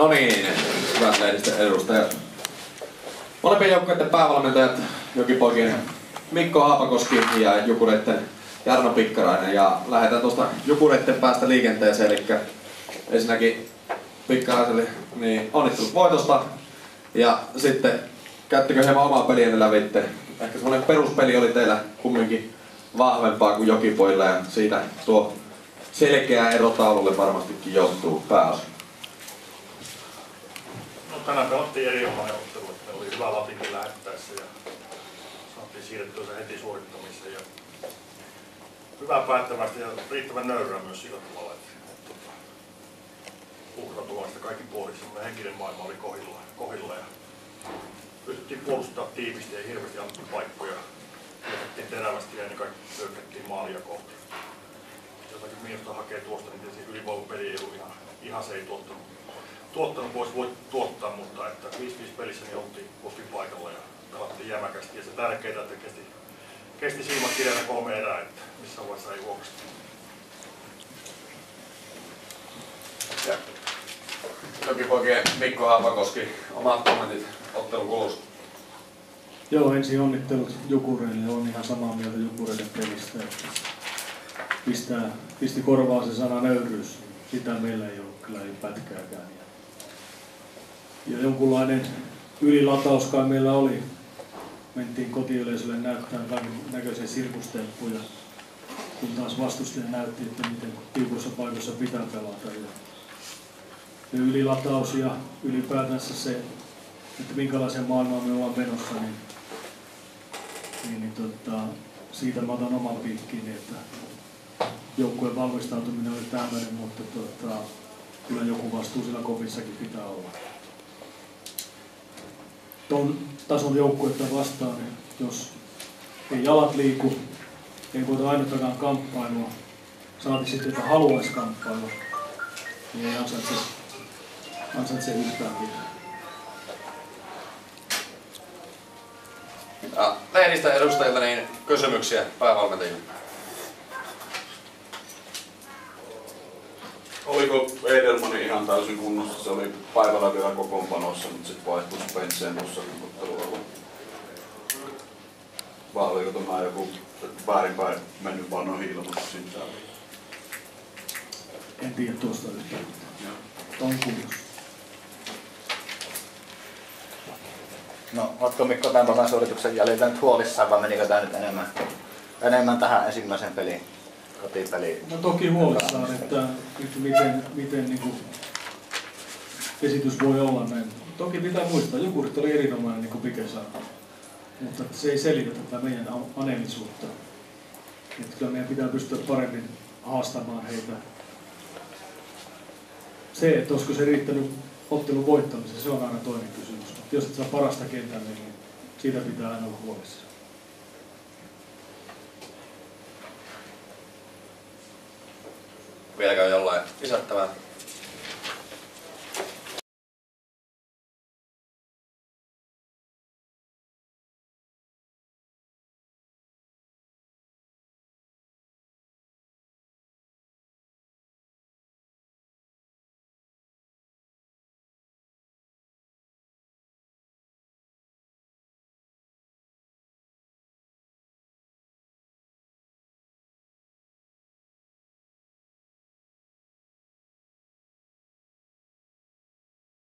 No niin, hyvät lehdistön edustajat. Molempien joukkueiden päävalmentajat, Jokipoikien Mikko Haapakoski ja Jukureiden Jarno Pikkarainen. Ja lähdetään tuosta Jukureiden päästä liikenteeseen, eli ensinnäkin Pikkaraiselle niin onnittelut voitosta. Ja sitten käyttikö hieman omaa peliä lävitte? Ehkä semmoinen peruspeli oli teillä kumminkin vahvempaa kuin Jokipoilla ja siitä tuo selkeä ero taululle varmastikin johtuu pääosin. Tänään pelattiin erinomainen ottelu, että oli hyvä latinkin lähettäessä ja saatiin siirrettyä se heti suorittamiseen. Ja hyvää päättävästi ja riittävän nöyrää myös sillä tavalla, että, että, että uhratuvasta kaikki puolin semmoinen henkinen maailma oli kohilla, kohilla ja pystyttiin puolustamaan tiivisti ja hirveästi annettiin paikkoja. Hyökättiin terävästi ja ennen kaikkea hyökättiin maalia kohti. Jotakin minusta hakee tuosta, niin tietysti ylivoimapeli ei ollut ihan, ihan se ei tuottanut tuottanut voisi voi tuottaa, mutta että 5-5 pelissä niin oltiin, oltiin paikalla ja pelattiin jämäkästi ja se tärkeää, että kesti, kesti siimat kirjana kolme erää, että missä vaiheessa ei huokasta. Ja Jokipoikien Mikko Haapakoski, omat kommentit ottelun kulusta. Joo, ensin onnittelut Jukureille. Olen ihan samaa mieltä Jukureiden pelistä. Että pistää, pisti korvaa se sana nöyryys. Sitä meillä ei ollut kyllä ei pätkääkään. Ja, ja jonkunlainen ylilataus kai meillä oli. Mentiin kotiyleisölle näyttämään kaiken näköisiä sirkustemppuja, kun taas vastustaja näytti, että miten tiukossa paikoissa pitää pelata. Ja, ylilataus ja ylipäätänsä se, että minkälaiseen maailmaan me ollaan menossa, niin, niin, niin tota, siitä mä otan oman piikkiin, että joukkueen valmistautuminen oli tämmöinen, mutta tota, kyllä joku vastuu sillä kovissakin pitää olla. Tuon tason joukkuetta vastaan, niin jos ei jalat liiku, ei voita ainuttakaan kamppailua, saati sitten, että haluaisi kamppailla, niin ei ansaitse, ansaitse yhtään mitään. Ja lehdistä edustajilta niin kysymyksiä päävalmentajille. Oliko Edelmani ihan täysin kunnossa? Se oli päivällä vielä kokoonpanossa, mutta sitten vaihtui Spensseen tuossa ottelulla. Vai oliko tämä joku väärinpäin mennyt vaan noihin ilmoituksiin täällä? En tiedä tuosta yhtään. On kunnossa. No, oletko Mikko tämän päivän suorituksen jäljiltä nyt huolissaan vai menikö tämä nyt enemmän, enemmän tähän ensimmäisen peliin, No toki huolissaan, että, että miten, miten niin kuin esitys voi olla näin. Toki pitää muistaa, Jukurit oli erinomainen, niin kuin Pike sanoi. Mutta se ei selitä tätä meidän aneemisuutta. Että kyllä meidän pitää pystyä paremmin haastamaan heitä. Se, että olisiko se riittänyt ottelun voittamiseen, se on aina toinen kysymys. Mutta jos et saa parasta kentälle, niin siitä pitää aina olla huolissaan. Vieläkö jollain lisättävää?